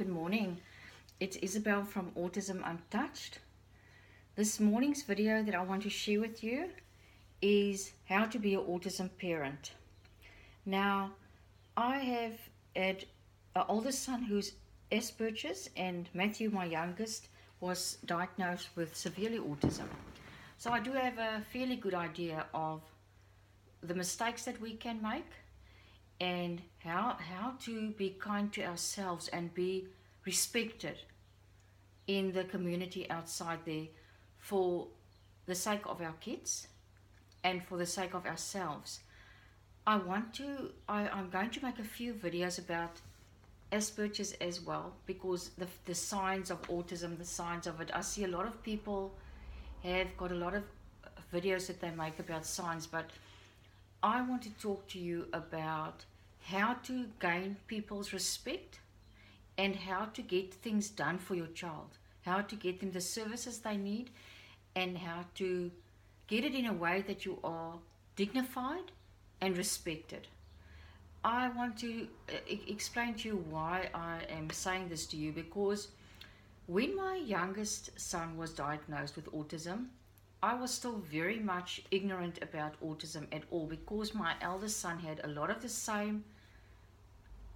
Good morning. It's Isabel from Autism Untouched. This morning's video that I want to share with you is how to be an autism parent. Now, I have had an older son who's Asperger's, and Matthew, my youngest, was diagnosed with severely autism. So I do have a fairly good idea of the mistakes that we can make and how how to be kind to ourselves and be respected in the community outside there for the sake of our kids and for the sake of ourselves. I want to I, I'm going to make a few videos about Asperger's as well because the, the signs of autism, the signs of it. I see a lot of people have got a lot of videos that they make about signs, but I want to talk to you about how to gain people's respect and how to get things done for your child, how to get them the services they need, and how to get it in a way that you are dignified and respected. I want to uh, explain to you why I am saying this to you because when my youngest son was diagnosed with autism, I was still very much ignorant about autism at all because my eldest son had a lot of the same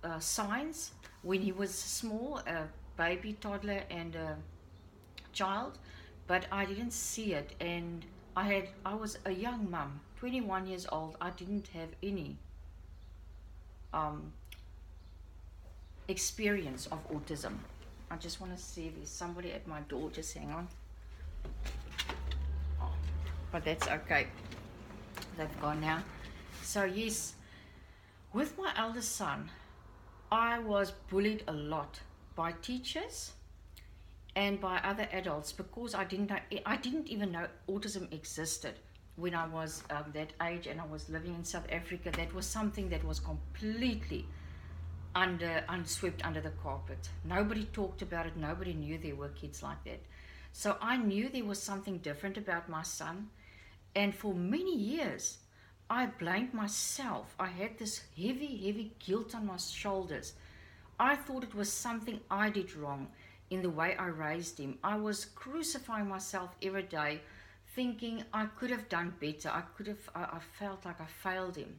uh, signs when he was small, a baby, toddler, and a child, but I didn't see it. And I had, I was a young mum, 21 years old. I didn't have any um, experience of autism. I just want to see if there's somebody at my door. Just hang on but that's okay. They've gone now. So, yes, with my eldest son, I was bullied a lot by teachers and by other adults because I didn't know, I didn't even know autism existed when I was um, that age and I was living in South Africa. That was something that was completely under unswept under the carpet. Nobody talked about it. Nobody knew there were kids like that. So I knew there was something different about my son. And for many years, I blamed myself. I had this heavy, heavy guilt on my shoulders. I thought it was something I did wrong in the way I raised him. I was crucifying myself every day, thinking I could have done better. I could have, I, I felt like I failed him.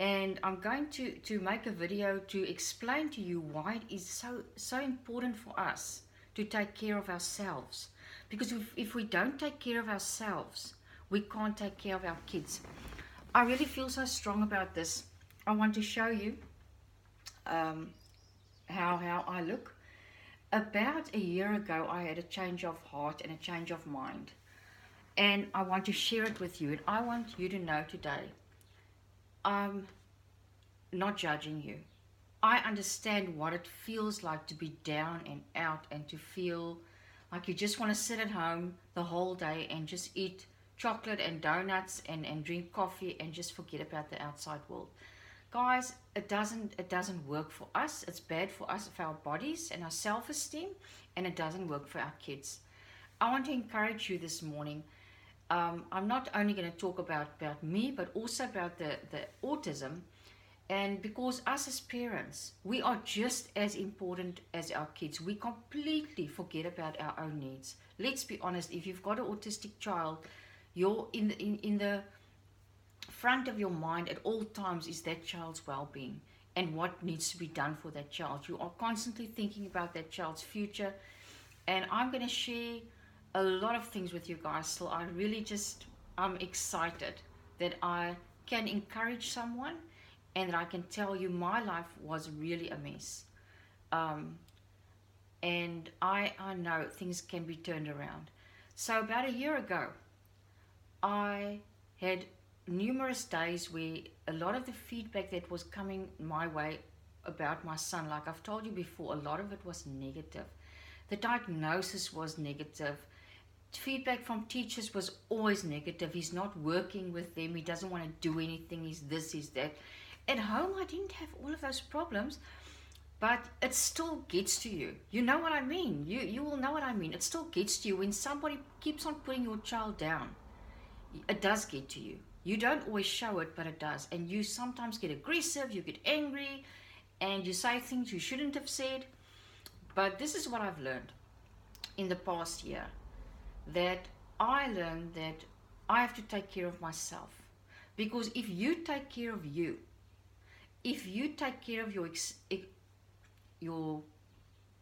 And I'm going to, to make a video to explain to you why it is so, so important for us to take care of ourselves. Because if, if we don't take care of ourselves, we can't take care of our kids. I really feel so strong about this. I want to show you um, how, how I look. About a year ago, I had a change of heart and a change of mind. And I want to share it with you. And I want you to know today, I'm not judging you. I understand what it feels like to be down and out and to feel like you just want to sit at home the whole day and just eat chocolate and donuts and, and drink coffee and just forget about the outside world. Guys, it doesn't it doesn't work for us. It's bad for us, for our bodies and our self-esteem, and it doesn't work for our kids. I want to encourage you this morning. Um, I'm not only going to talk about, about me, but also about the, the autism. And because us as parents, we are just as important as our kids. We completely forget about our own needs. Let's be honest, if you've got an autistic child, your in the, in, in the front of your mind at all times is that child's well-being and what needs to be done for that child. You are constantly thinking about that child's future. And i'm going to share a lot of things with you guys so i really just i'm excited that i can encourage someone and that i can tell you my life was really a mess. Um, and i i know things can be turned around. So about a year ago I had numerous days where a lot of the feedback that was coming my way about my son, like I've told you before, a lot of it was negative. The diagnosis was negative. Feedback from teachers was always negative. He's not working with them. He doesn't want to do anything. He's this, he's that. At home, I didn't have all of those problems, but it still gets to you. You know what I mean. You you will know what I mean. It still gets to you when somebody keeps on putting your child down it does get to you. You don't always show it, but it does. And you sometimes get aggressive, you get angry, and you say things you shouldn't have said. But this is what I've learned in the past year that I learned that I have to take care of myself. Because if you take care of you, if you take care of your your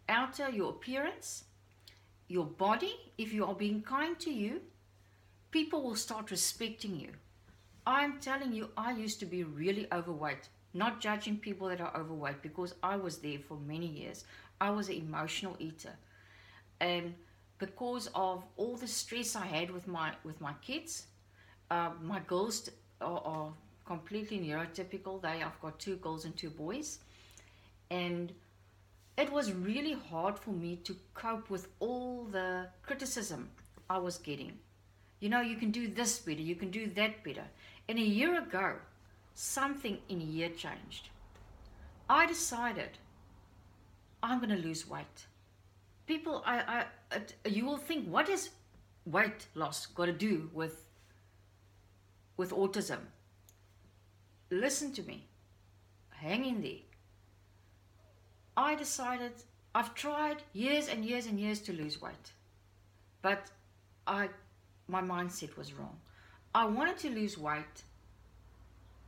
outer, your appearance, your body, if you are being kind to you, people will start respecting you. I'm telling you, I used to be really overweight. Not judging people that are overweight because I was there for many years. I was an emotional eater. And because of all the stress I had with my with my kids, uh, my girls are, are completely neurotypical. They I've got two girls and two boys, and it was really hard for me to cope with all the criticism I was getting. You know, you can do this better, you can do that better. And a year ago, something in a year changed. I decided I'm going to lose weight. People, I, I, you will think, what has weight loss got to do with, with autism? Listen to me. Hang in there. I decided I've tried years and years and years to lose weight, but I, my mindset was wrong. I wanted to lose weight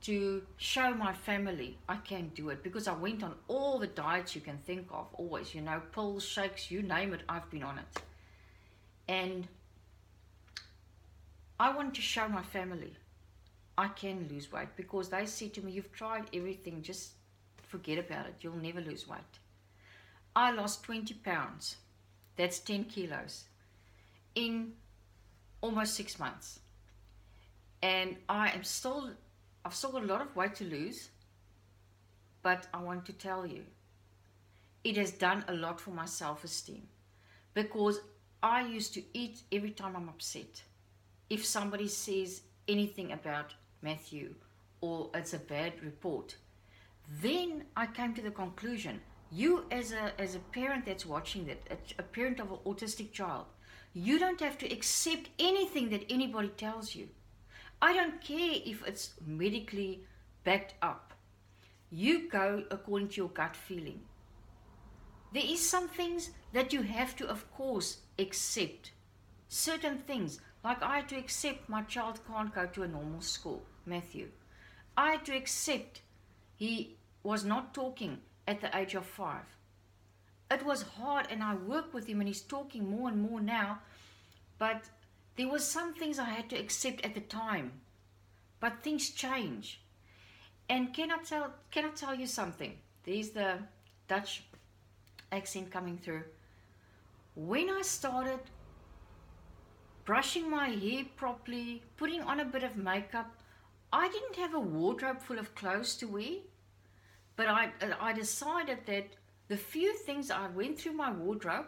to show my family I can do it because I went on all the diets you can think of, always, you know, pills, shakes, you name it, I've been on it. And I wanted to show my family I can lose weight because they said to me, You've tried everything, just forget about it, you'll never lose weight. I lost 20 pounds, that's 10 kilos, in almost six months. And I am still I've still got a lot of weight to lose, but I want to tell you, it has done a lot for my self esteem because I used to eat every time I'm upset. If somebody says anything about Matthew or it's a bad report, then I came to the conclusion you as a as a parent that's watching that a, a parent of an autistic child you don't have to accept anything that anybody tells you I don't care if it's medically backed up. You go according to your gut feeling. There is some things that you have to, of course, accept. Certain things, like I had to accept my child can't go to a normal school, Matthew. I had to accept he was not talking at the age of five. It was hard, and I work with him, and he's talking more and more now. But there were some things I had to accept at the time, but things change. And can I tell can I tell you something? There's the Dutch accent coming through. When I started brushing my hair properly, putting on a bit of makeup, I didn't have a wardrobe full of clothes to wear. But I I decided that the few things I went through my wardrobe,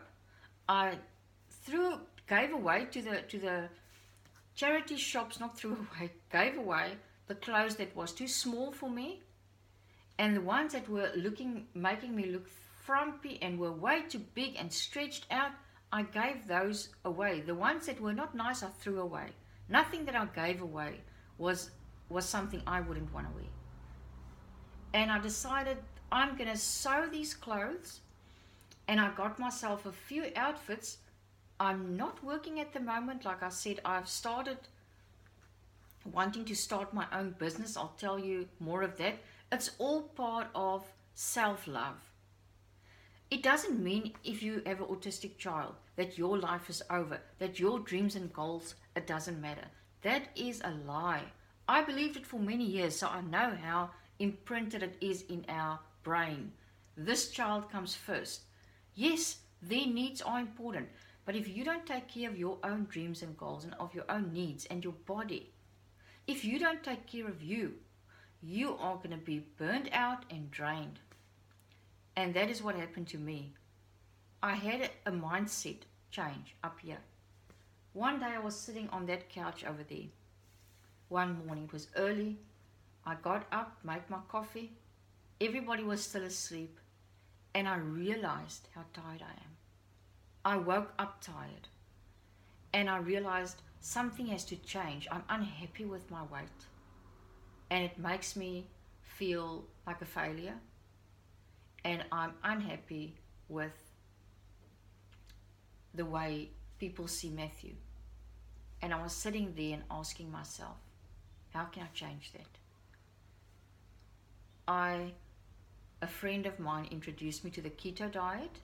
I threw gave away to the to the charity shops, not threw away, gave away the clothes that was too small for me, and the ones that were looking, making me look frumpy and were way too big and stretched out. I gave those away. The ones that were not nice, I threw away. Nothing that I gave away was was something I wouldn't want to wear. And I decided I'm going to sew these clothes, and I got myself a few outfits I'm not working at the moment. Like I said, I've started wanting to start my own business. I'll tell you more of that. It's all part of self love. It doesn't mean if you have an autistic child that your life is over, that your dreams and goals, it doesn't matter. That is a lie. I believed it for many years, so I know how imprinted it is in our brain. This child comes first. Yes, their needs are important, but if you don't take care of your own dreams and goals and of your own needs and your body, if you don't take care of you, you are going to be burned out and drained. And that is what happened to me. I had a mindset change up here. One day I was sitting on that couch over there. One morning, it was early. I got up, made my coffee. Everybody was still asleep. And I realized how tired I am. I woke up tired and I realized something has to change. I'm unhappy with my weight and it makes me feel like a failure and I'm unhappy with the way people see Matthew. And I was sitting there and asking myself, how can I change that? I, a friend of mine introduced me to the keto diet,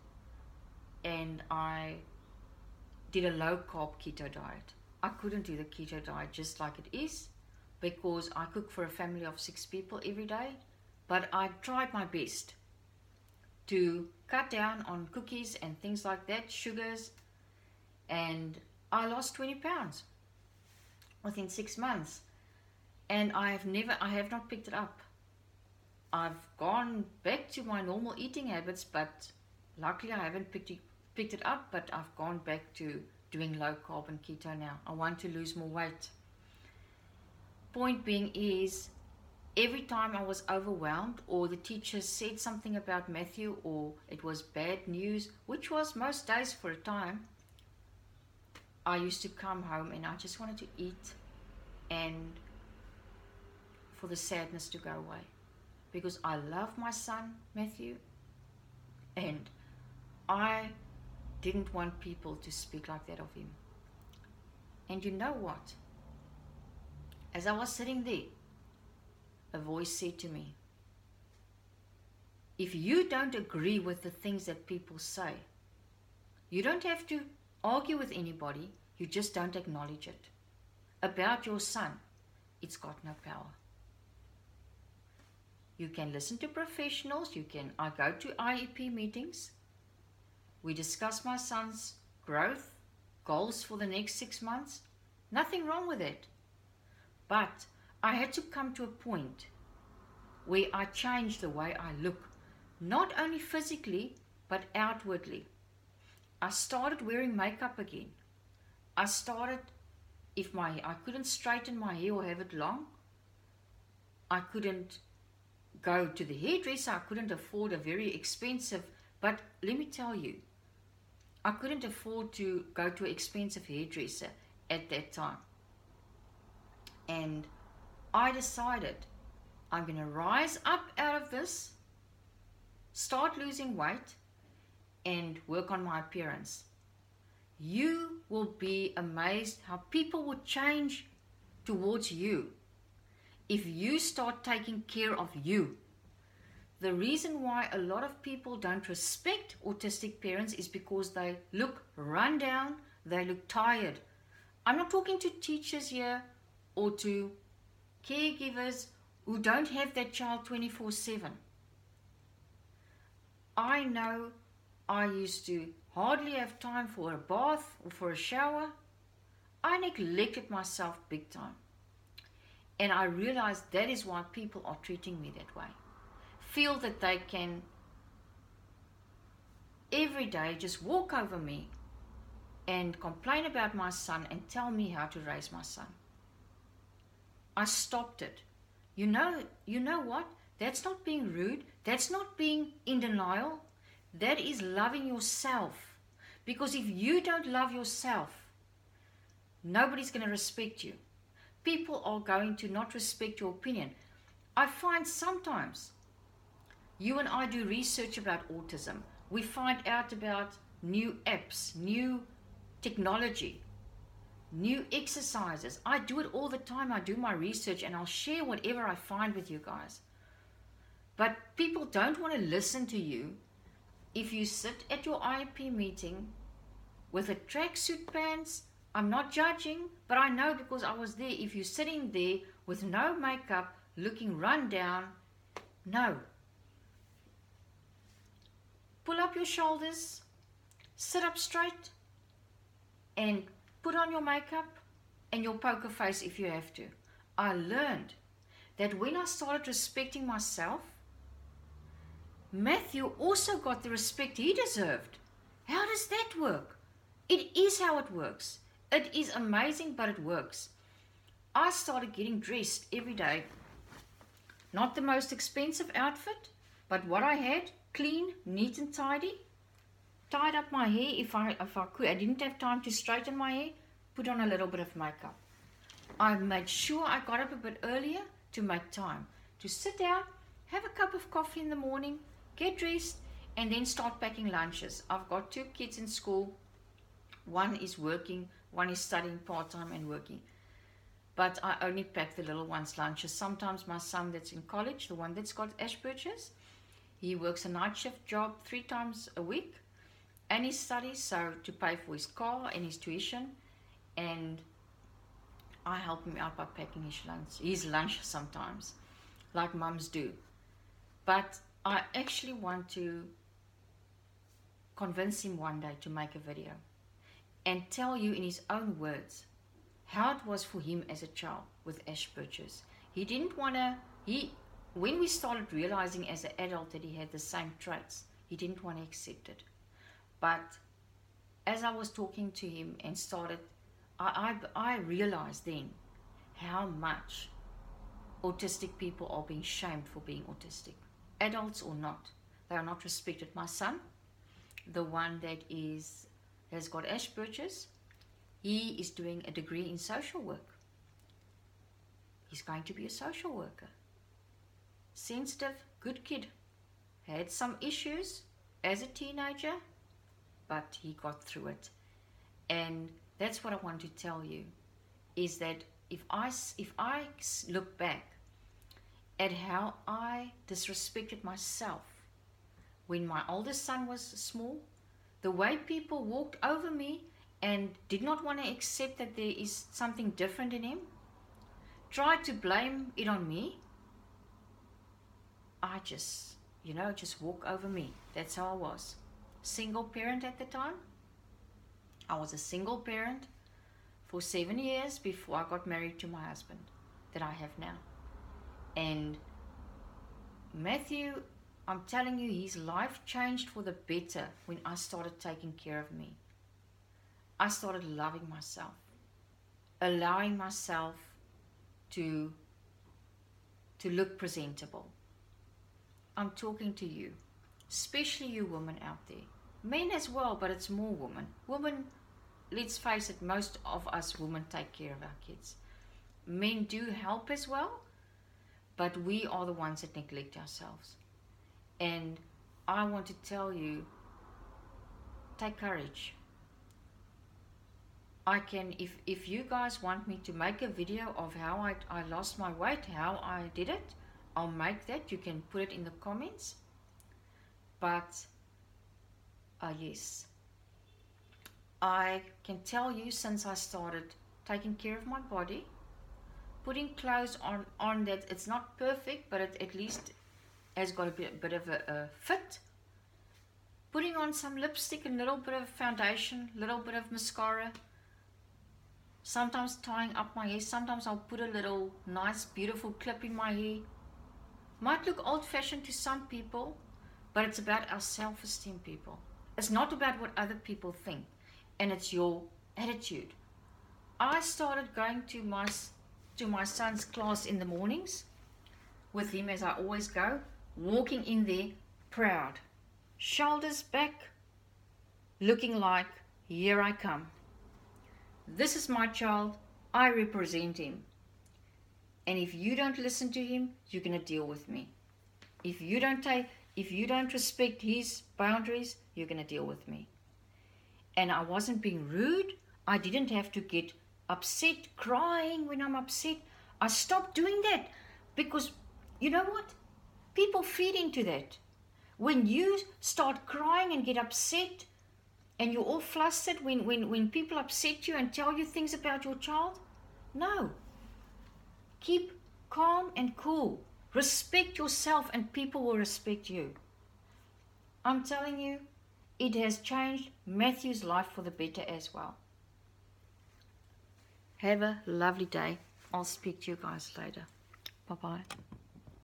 and I did a low carb keto diet. I couldn't do the keto diet just like it is because I cook for a family of six people every day, but I tried my best to cut down on cookies and things like that, sugars, and I lost 20 pounds within six months. And I have never, I have not picked it up. I've gone back to my normal eating habits, but luckily I haven't picked it, picked it up, but I've gone back to doing low carb and keto now. I want to lose more weight. Point being is, every time I was overwhelmed or the teacher said something about Matthew or it was bad news, which was most days for a time, I used to come home and I just wanted to eat and for the sadness to go away. Because I love my son, Matthew, and I didn't want people to speak like that of him. And you know what? As I was sitting there, a voice said to me, If you don't agree with the things that people say, you don't have to argue with anybody, you just don't acknowledge it. About your son, it's got no power. You can listen to professionals, you can I go to IEP meetings, we discuss my son's growth, goals for the next six months. Nothing wrong with it. But I had to come to a point where I changed the way I look, not only physically, but outwardly. I started wearing makeup again. I started, if my I couldn't straighten my hair or have it long, I couldn't go to the hairdresser. I couldn't afford a very expensive. But let me tell you, I couldn't afford to go to an expensive hairdresser at that time. And I decided I'm going to rise up out of this, start losing weight, and work on my appearance. You will be amazed how people will change towards you if you start taking care of you. The reason why a lot of people don't respect autistic parents is because they look run down, they look tired. I'm not talking to teachers here or to caregivers who don't have that child 24 7. I know I used to hardly have time for a bath or for a shower. I neglected myself big time. And I realized that is why people are treating me that way feel that they can every day just walk over me and complain about my son and tell me how to raise my son. I stopped it. You know, you know what? That's not being rude. That's not being in denial. That is loving yourself. Because if you don't love yourself, nobody's going to respect you. People are going to not respect your opinion. I find sometimes you and I do research about autism. We find out about new apps, new technology, new exercises. I do it all the time. I do my research and I'll share whatever I find with you guys. But people don't want to listen to you if you sit at your IEP meeting with a tracksuit pants. I'm not judging, but I know because I was there. If you're sitting there with no makeup, looking run down, no, Pull up your shoulders, sit up straight, and put on your makeup and your poker face if you have to. I learned that when I started respecting myself, Matthew also got the respect he deserved. How does that work? It is how it works. It is amazing, but it works. I started getting dressed every day. Not the most expensive outfit, but what I had, clean, neat and tidy. Tied up my hair if I if I could. I didn't have time to straighten my hair. Put on a little bit of makeup. I made sure I got up a bit earlier to make time to sit down, have a cup of coffee in the morning, get dressed, and then start packing lunches. I've got two kids in school. One is working, one is studying part time and working. But I only pack the little ones' lunches. Sometimes my son that's in college, the one that's got he works a night shift job three times a week and he studies so to pay for his car and his tuition and I help him out by packing his lunch his lunch sometimes like mums do but I actually want to convince him one day to make a video and tell you in his own words how it was for him as a child with Asperger's. He didn't want to, he, when we started realizing as an adult that he had the same traits, he didn't want to accept it. But as I was talking to him and started, I, I, I realized then how much autistic people are being shamed for being autistic, adults or not. They are not respected. My son, the one that is has got Asperger's, he is doing a degree in social work. He's going to be a social worker. Sensitive, good kid. Had some issues as a teenager, but he got through it. And that's what I want to tell you is that if I, if I look back at how I disrespected myself when my oldest son was small, the way people walked over me and did not want to accept that there is something different in him, tried to blame it on me, I just, you know, just walk over me. That's how I was. Single parent at the time. I was a single parent for seven years before I got married to my husband that I have now. And Matthew, I'm telling you, his life changed for the better when I started taking care of me. I started loving myself, allowing myself to, to look presentable. I'm talking to you, especially you women out there. Men as well, but it's more women. Women let's face it, most of us women take care of our kids. Men do help as well, but we are the ones that neglect ourselves. And I want to tell you take courage. I can, if, if you guys want me to make a video of how I, I lost my weight, how I did it, I'll make that. You can put it in the comments. But, uh, yes, I can tell you since I started taking care of my body, putting clothes on, on that it's not perfect, but it at least has got a bit, bit of a, a fit. Putting on some lipstick, a little bit of foundation, a little bit of mascara. Sometimes tying up my hair. Sometimes I'll put a little nice, beautiful clip in my hair. Might look old-fashioned to some people, but it's about our self-esteem, people. It's not about what other people think and it's your attitude. I started going to my to my son's class in the mornings with him as I always go, walking in there proud, shoulders back, looking like here I come. This is my child, I represent him. And if you don't listen to him, you're going to deal with me. If you don't take if you don't respect his boundaries, you're going to deal with me and I wasn't being rude. I didn't have to get upset, crying when I'm upset. I stopped doing that because you know what? People feed into that. When you start crying and get upset and you're all flustered when, when, when people upset you and tell you things about your child, no. Keep calm and cool. Respect yourself and people will respect you. I'm telling you, it has changed Matthew's life for the better as well. Have a lovely day. I'll speak to you guys later. Bye bye.